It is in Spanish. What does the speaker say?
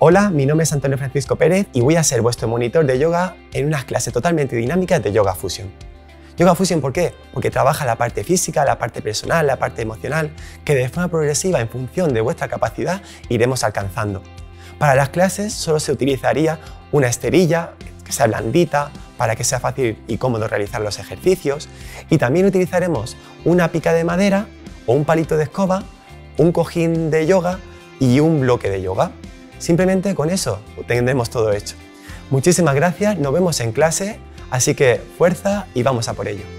Hola, mi nombre es Antonio Francisco Pérez y voy a ser vuestro monitor de yoga en unas clases totalmente dinámicas de Yoga Fusion. Yoga Fusion, ¿por qué? Porque trabaja la parte física, la parte personal, la parte emocional, que de forma progresiva, en función de vuestra capacidad, iremos alcanzando. Para las clases solo se utilizaría una esterilla que sea blandita para que sea fácil y cómodo realizar los ejercicios y también utilizaremos una pica de madera o un palito de escoba, un cojín de yoga y un bloque de yoga. Simplemente con eso tendremos todo hecho. Muchísimas gracias, nos vemos en clase, así que fuerza y vamos a por ello.